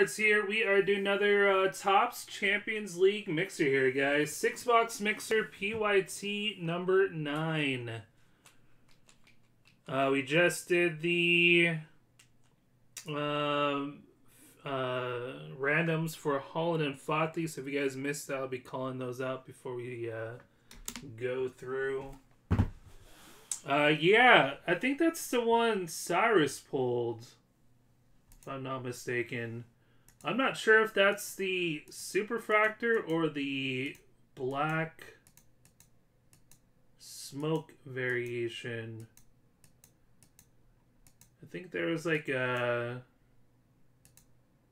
It's here. We are doing another uh, Topps Champions League mixer here, guys. Six box mixer PYT number nine. Uh, we just did the uh, uh, randoms for Haaland and Fati. So if you guys missed that, I'll be calling those out before we uh, go through. Uh, yeah, I think that's the one Cyrus pulled, if I'm not mistaken. I'm not sure if that's the Superfractor or the black smoke variation. I think there was like a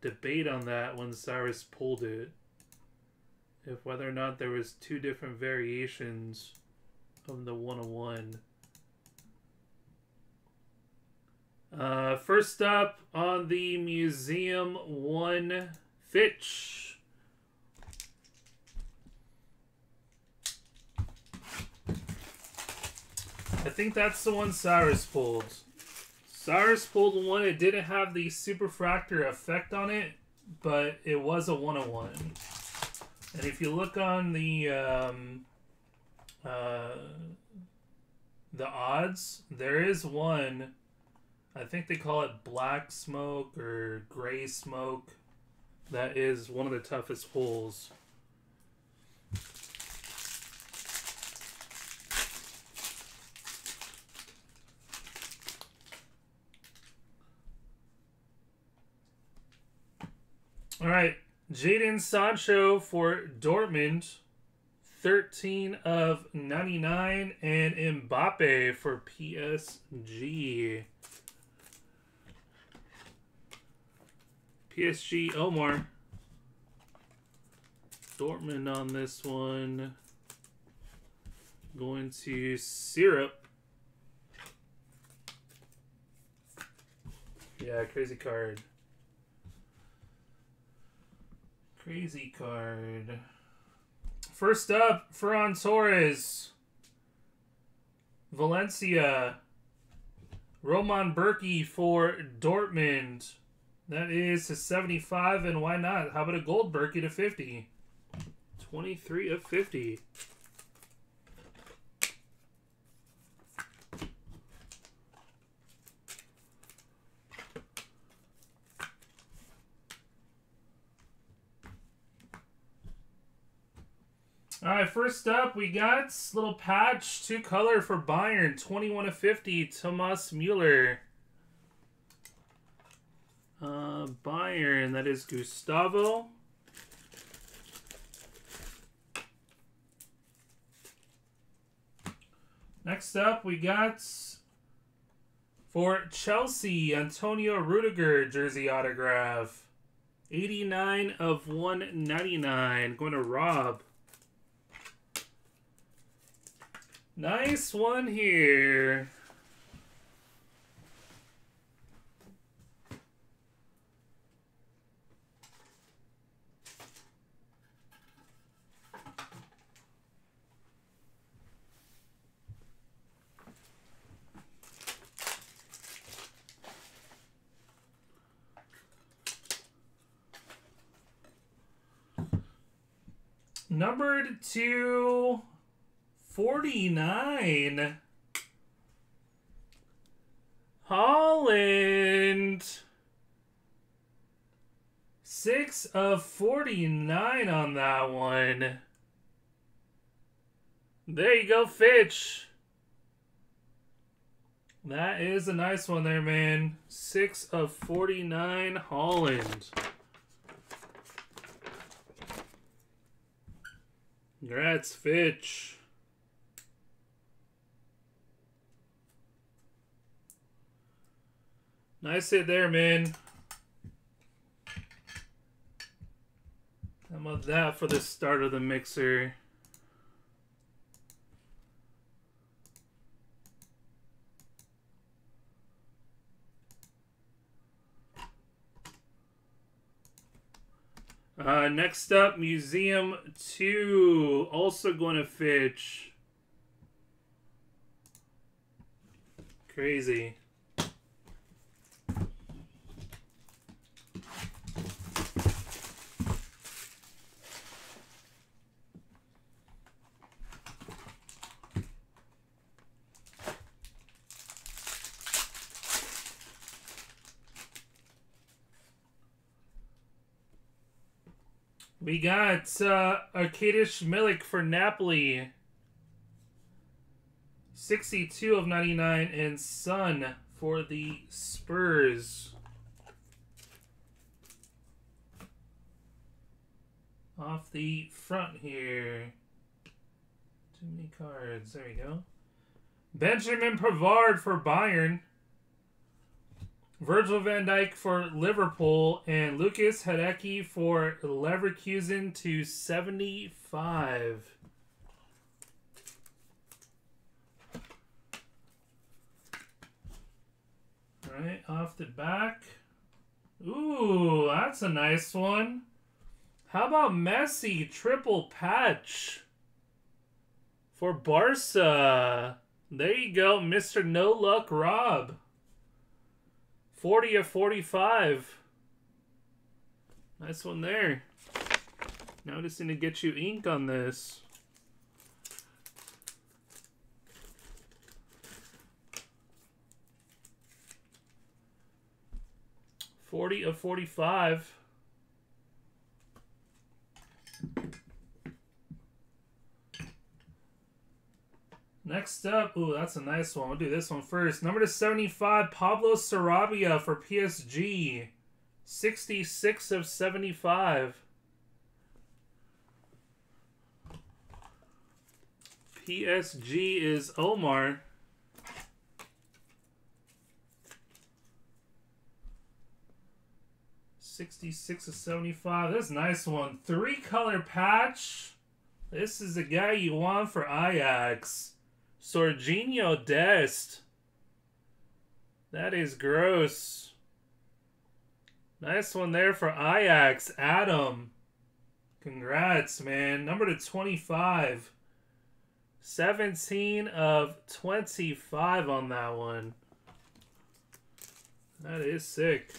debate on that when Cyrus pulled it. If whether or not there was two different variations of the 101. Uh, first up on the Museum 1 Fitch. I think that's the one Cyrus pulled. Cyrus pulled one. It didn't have the Superfractor effect on it, but it was a 101. And if you look on the um, uh, the odds, there is one I think they call it black smoke or gray smoke. That is one of the toughest pulls. All right, Jadon Sancho for Dortmund, 13 of 99, and Mbappe for PSG. PSG Omar. Dortmund on this one. Going to Syrup. Yeah, crazy card. Crazy card. First up, Ferran Torres. Valencia. Roman Bürki for Dortmund. That is to 75, and why not? How about a gold Bürki to 50? 23 of 50. All right, first up, we got little patch, two color for Bayern, 21 of 50, Thomas Mueller. Uh, Bayern, that is Gustavo. Next up, we got for Chelsea, Antonio Rudiger jersey autograph. 89 of 199. Going to Rob. Nice one here. Numbered to 49. Haaland. 6 of 49 on that one. There you go, Fitch. That is a nice one there, man. 6 of 49 Haaland. Congrats, Fitch. Nice hit there, man. How about that for the start of the mixer? Uh, next up, Museum 2. Also going to Fitch. Crazy. We got uh, Arkadiusz Milik for Napoli. 62 of 99. And Son for the Spurs. Off the front here. Too many cards. There we go. Benjamin Pavard for Bayern. Virgil van Dijk for Liverpool and Lukas Hradecky for Leverkusen to 75. All right, off the back. Ooh, that's a nice one. How about Messi triple patch for Barca? There you go, Mr. No Luck Rob. 40 of 45. Nice one there. Noticing to get you ink on this. Forty of forty-five. Next up, ooh, that's a nice one. We'll do this one first. Number to 75, Pablo Sarabia for PSG. 66 of 75. PSG is Omar. Sixty-six of seventy-five. That's a nice one. Three-color patch. This is the guy you want for Ajax. Serginho Dest. That is gross. Nice one there for Ajax. Adam. Congrats, man. Number to 25. 17 of 25 on that one. That is sick.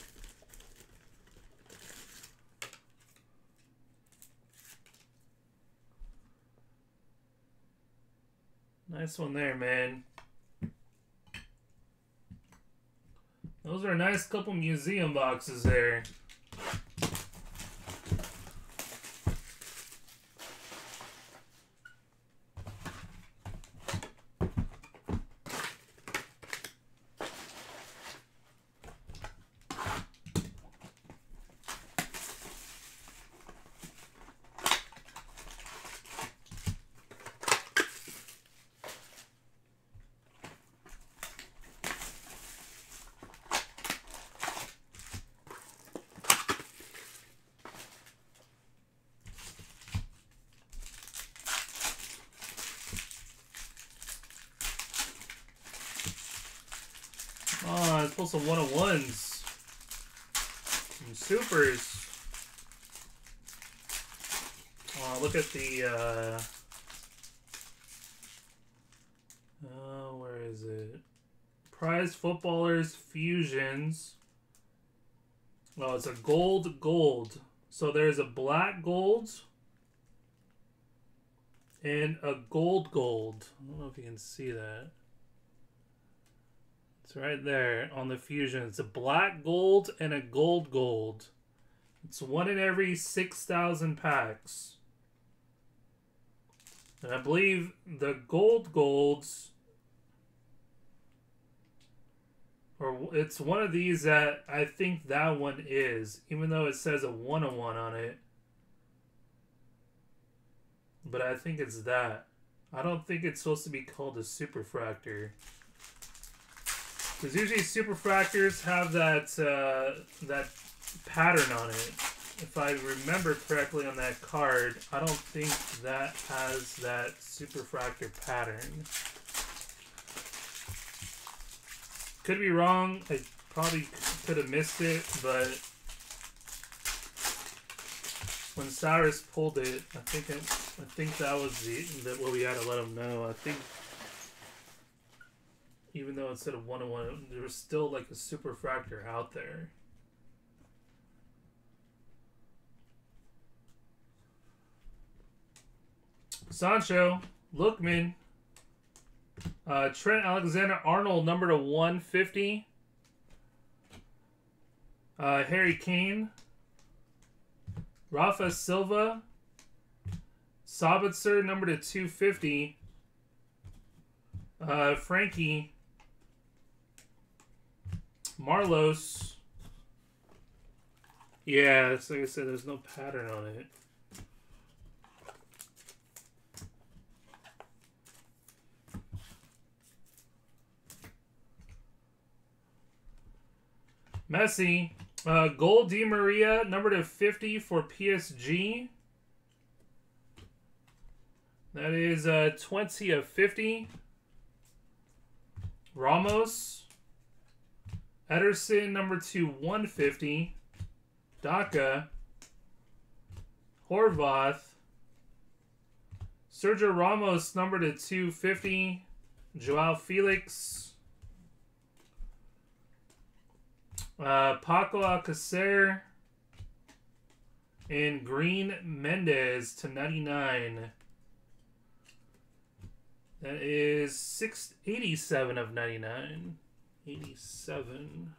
Nice one there, man. Those are a nice couple museum boxes there. Pull some one on ones. Some supers. Oh, look at the, uh... Oh, where is it? Prize Footballers Fusions. Oh, it's a gold gold. So there's a black gold and a gold gold. I don't know if you can see that. It's right there on the fusion. It's a black gold and a gold gold. It's one in every 6,000 packs. And I believe the gold golds or it's one of these that I think that one is, even though it says a 101 on it. But I think it's that. I don't think it's supposed to be called a superfractor. Because usually superfractors have that uh, that pattern on it. If I remember correctly on that card, I don't think that has that superfractor pattern. Could be wrong. I probably could have missed it, but when Cyrus pulled it, I think it, I think that was the that what we had to let him know. I think even though instead of one on one, there was still like a super superfractor out there. Sancho, Lookman, uh, Trent Alexander Arnold, number to 150. Uh, Harry Kane. Rafa Silva. Sabitzer, number to 250. Uh, Frenkie. Marlos. Yeah, it's like I said, there's no pattern on it. Messi. Uh, Gold Di Maria, number to 50 for PSG. That is uh, 20 of 50. Ramos. Ederson, number two, 150. Daka. Horvath. Sergio Ramos, number to 250. Joao Felix. Uh, Paco Alcacer. And Green Mendez to 99. That is 687 of 99. 87.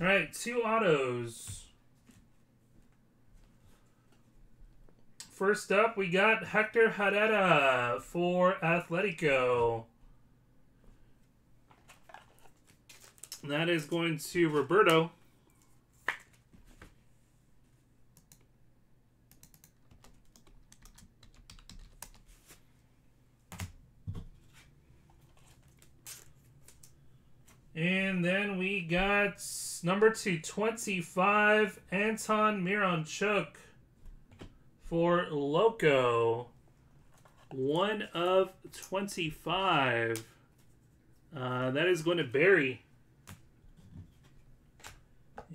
All right, two autos. First up, we got Hector Herrera for Atletico. That is going to Roberto. And then we got number 225, Anton Miranchuk for Loco. One of 25. Uh, that is going to bury.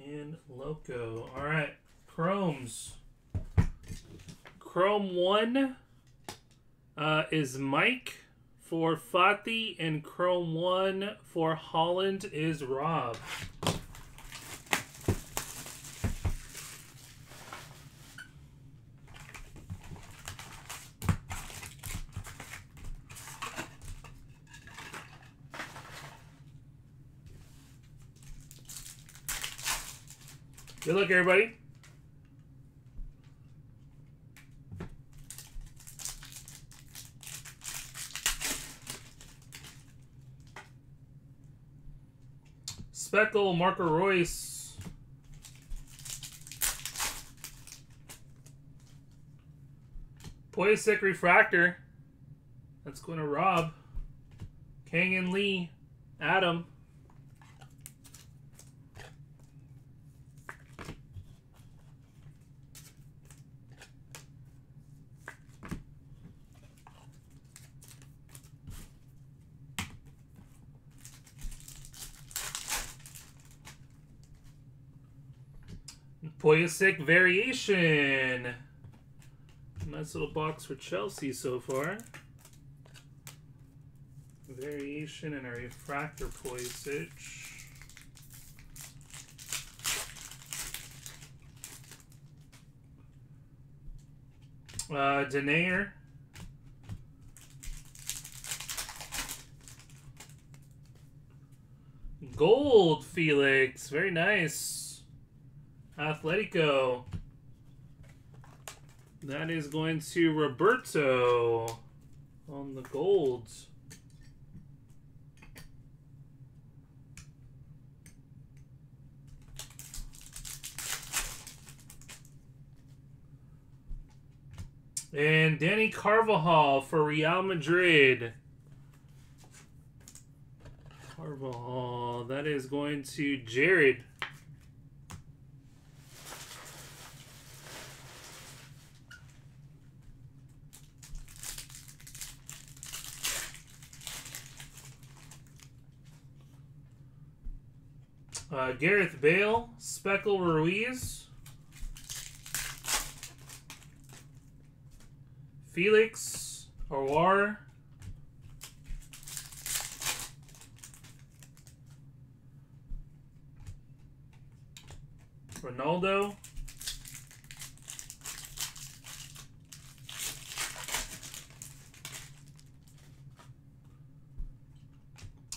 And Loco. All right. Chromes. Chrome 1 uh, is Mike for Fati, and Chrome 1 for Haaland is Rob. Good luck, everybody. Speckle, Marco Reus. Pulisic Refractor. That's going to Rob. Kang-in Lee. Adam. Pulisic variation. Nice little box for Chelsea so far. Variation and a refractor Pulisic. Uh, Denayer. Gold Felix. Very nice. Atletico. That is going to Roberto on the golds. And Dani Carvajal for Real Madrid. Carvajal. That is going to Jared. Uh, Gareth Bale, Speckle Ruiz, Felix Orwar, Ronaldo,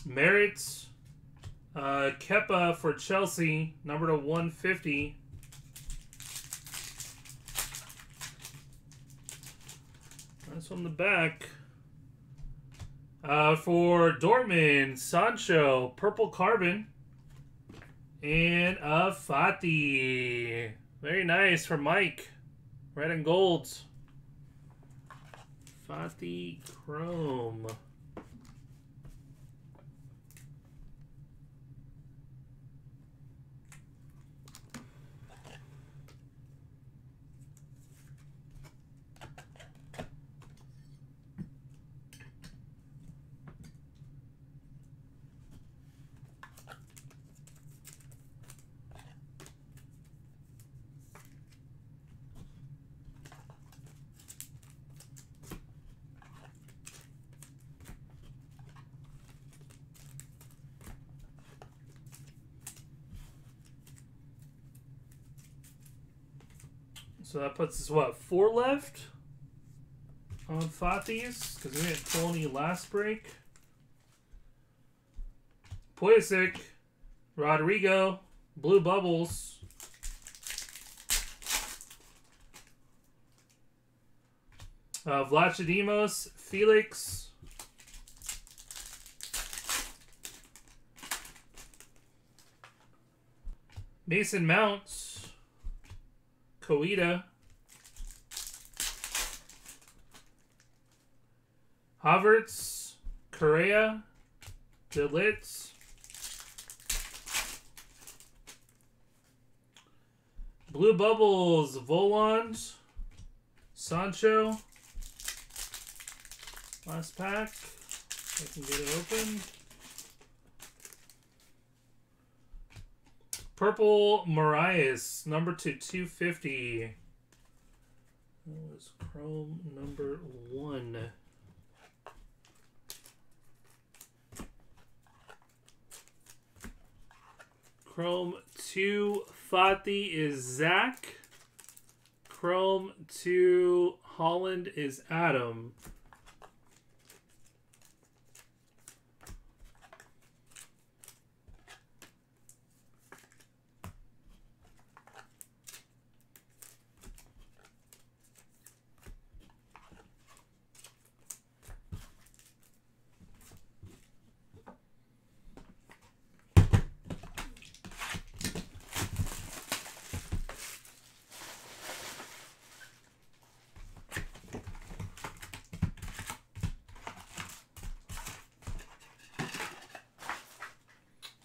Meret. Uh, Kepa for Chelsea, number to 150. That's on the back. Uh, for Dortmund, Sancho, purple carbon. And a Fati. Very nice for Mike. Red and gold. Fati Chrome. So that puts us, what, four left on Fatis? Because we didn't pull any last break. Pulisic, Rodrigo, Blue Bubbles. Uh, Vlachodimos, Felix. Mason Mounts. Koita. Havertz, Correa, Delitz, Blue Bubbles, Volland, Sancho. Last pack. I can get it open. Purple Marias, number to 250. That was Chrome number one. Chrome 2 Fati is Zach. Chrome 2 Haaland is Adam.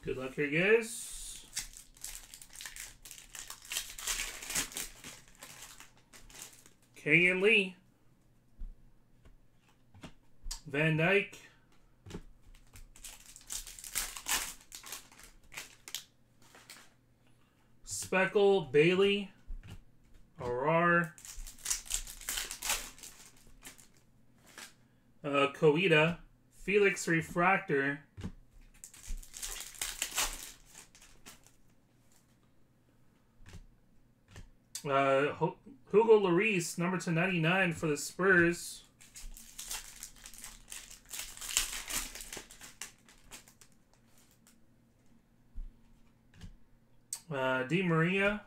Good luck here, guys. Kang-in Lee. Van Dijk. Speckle, Bailey, Aouar, uh, Koita, Felix Refractor, Uh, Hugo Lloris, number to 99 for the Spurs. Uh, Di Maria.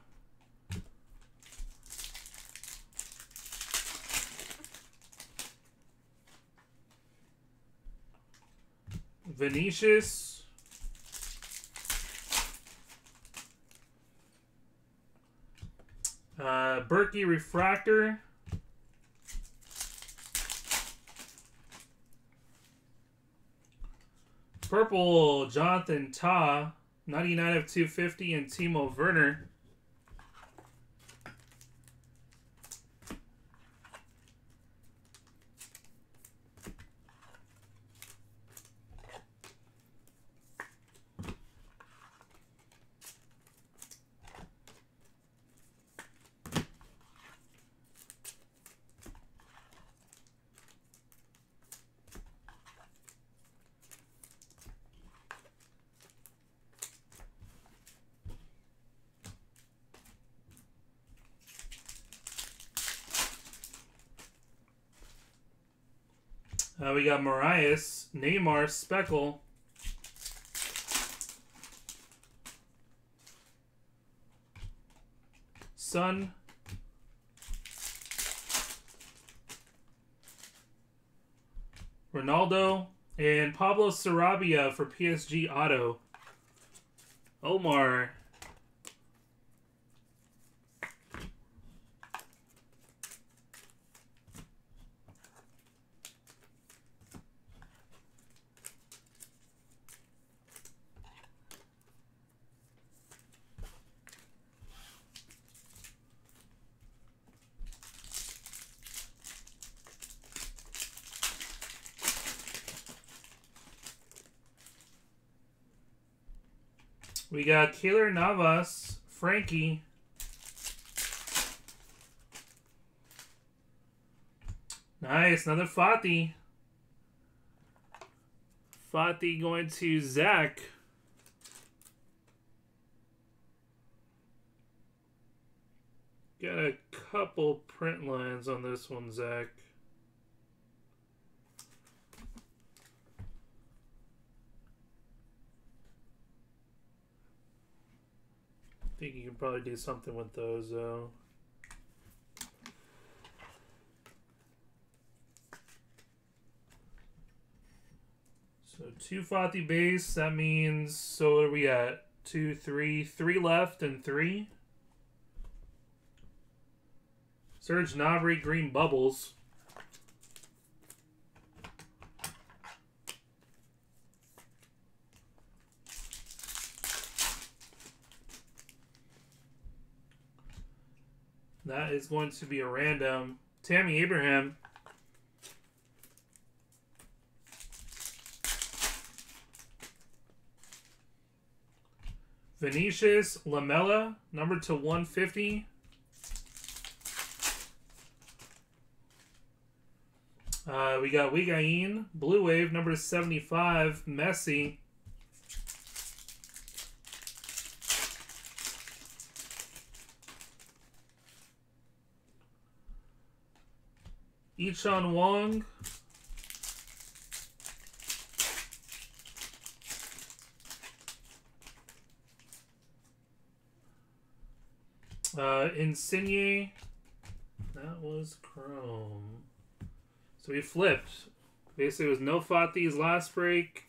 Vinicius. Uh, Bürki Refractor. Purple Jonathan Tah, 99 of 250, and Timo Werner. Got Marias, Neymar, Speckle. Sun. Ronaldo. And Pablo Sarabia for PSG Auto. Omar. Got Keylor Navas, Frenkie. Nice, another Fati. Fati going to Zach. Got a couple print lines on this one, Zach. Think you can probably do something with those, though. So two Fati base, that means, so what are we at? Two, three, three left and three. Serge Gnabry, green bubbles. That is going to be a random. Tammy Abraham. Venetius Lamela, number to 150. Uh, we got Higuain, Blue Wave, number to 75. Messi. Hee-chan Hwang. Uh, Insigne. That was Chrome. So we flipped. Basically, it was no Fati's last break.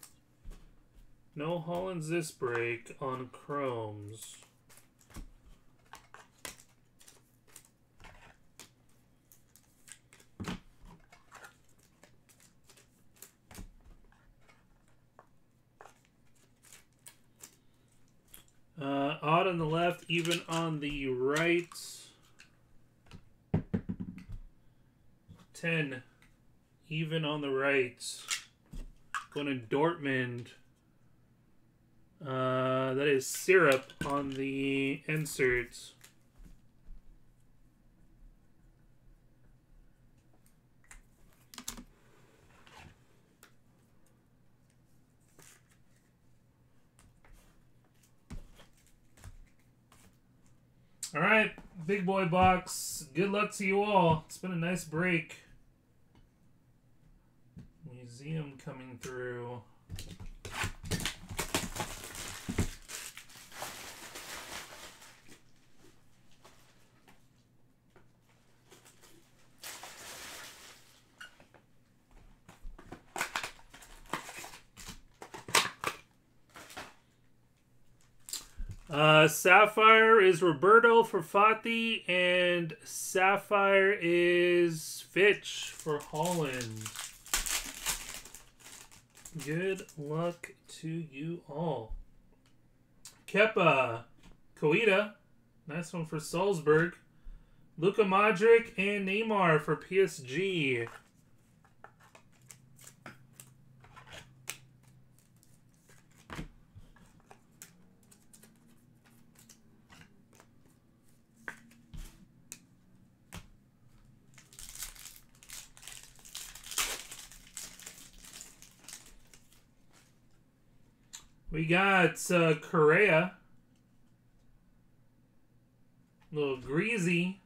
No Haaland's this break on Chromes. On the left, even on the right. 10, even on the right. Going to Dortmund. Uh, that is syrup on the inserts. All right, big boy box. Good luck to you all. It's been a nice break. Museum coming through. Uh, Sapphire is Roberto for Fati, and Sapphire is Fitch for Haaland. Good luck to you all. Kepa, Koita, nice one for Salzburg. Luka Modric and Neymar for PSG. got uh, Correa. Little Greasy.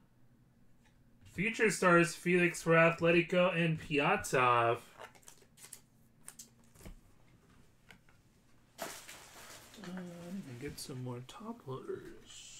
Future stars Felix for Atletico and Pyatov. Uh, me get some more top loaders.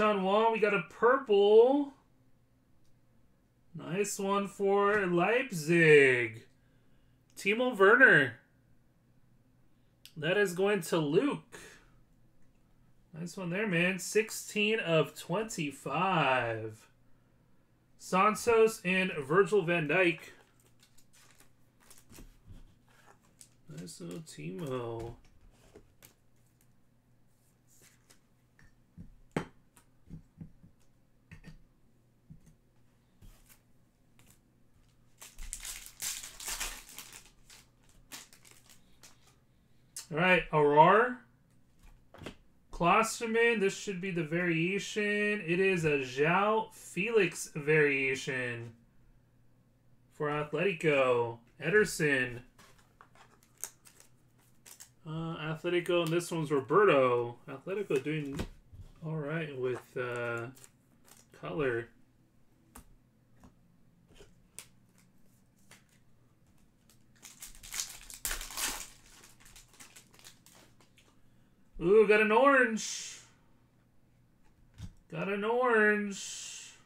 On one. We got a purple. Nice one for Leipzig. Timo Werner. That is going to Luke. Nice one there, man. 16 of 25. Santos and Virgil van Dijk. Nice little Timo. All right, Aurora. Klostermann, this should be the variation. It is a João Felix variation for Atletico. Ederson. Uh, Atletico, and this one's Roberto. Atletico doing all right with uh, color. Ooh, got an orange. Got an orange.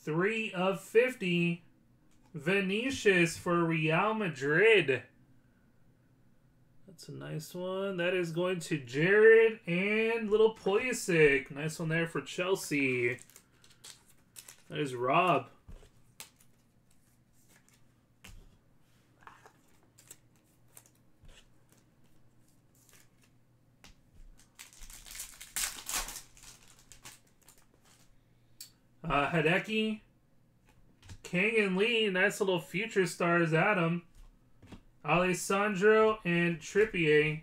Three of 50. Vinicius for Real Madrid. That's a nice one. That is going to Jared and little Pulisic. Nice one there for Chelsea. That is Rob. Uh, Hradecky, Kang and Lee, nice little future stars, Adam. Alessandro and Trippier.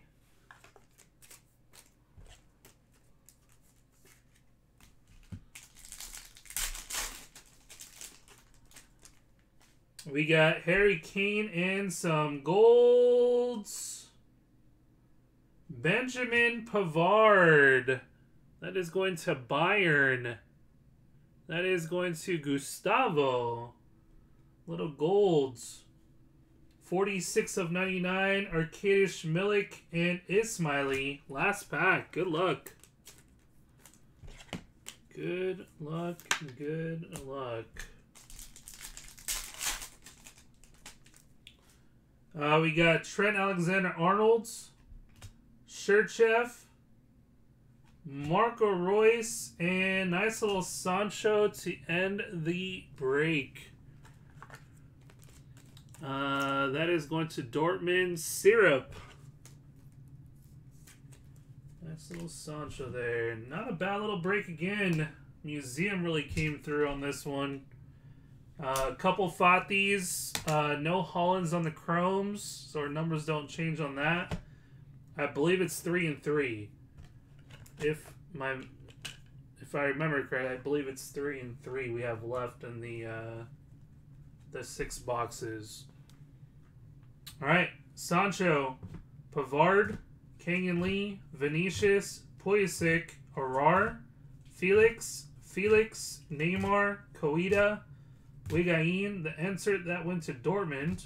We got Harry Kane and some golds. Benjamin Pavard. That is going to Bayern. That is going to Gustavo. Little golds. 46 of 99. Arkadiusz Milik and Ismaili. Last pack. Good luck. Good luck. Good luck. Uh, we got Trent Alexander-Arnold. Cherchev. Marco Reus, and nice little Sancho to end the break. Uh, that is going to Dortmund Syrup. Nice little Sancho there. Not a bad little break again. Museum really came through on this one. Uh, a couple Fatis. Uh, no Haalands on the Chromes, so our numbers don't change on that. I believe it's 3 and 3 if my if I remember correctly, I believe it's three and three we have left in the uh, the six boxes. All right, Sancho, Pavard, Kang-in Lee, Vinicius, Pulisic, Aouar, Felix, Felix, Neymar, Koita, Higuain, the insert that went to Dortmund,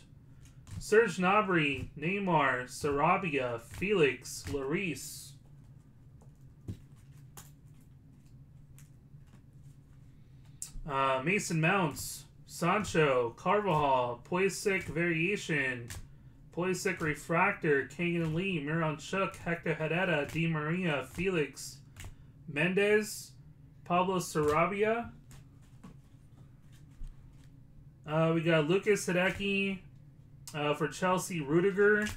Serge Gnabry, Neymar, Sarabia, Felix, Lloris, Uh, Mason Mounts, Sancho, Carvajal, Pulisic Variation, Pulisic Refractor, Kang-in Lee, Miron Chuk, Hector Herrera, Di Maria, Felix, Mendez, Pablo Sarabia. Uh, we got Lukas Hradecky uh, for Chelsea, Rudiger,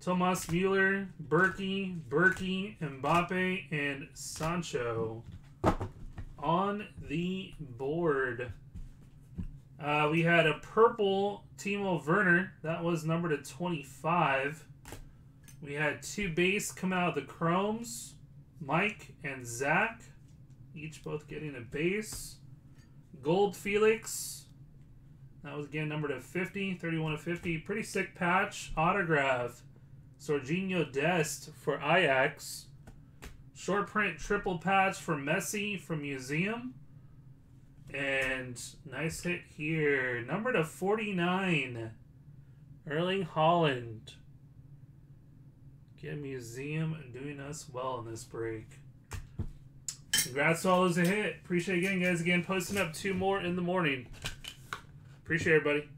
Thomas Mueller, Bürki, Bürki, Mbappe, and Sancho on the board. Uh, we had a purple Timo Werner. That was number to 25. We had two base come out of the Chromes. Mike and Zach. Each both getting a base. Gold Felix. That was again number to 50. 31 to 50. Pretty sick patch. Autograph. Sergiño Dest for Ajax. Short print triple patch for Messi from Museum. And nice hit here. Number to 49. Erling Haaland. Get Museum doing us well in this break. Congrats to all those that hit. Appreciate again, guys. Again, posting up two more in the morning. Appreciate everybody.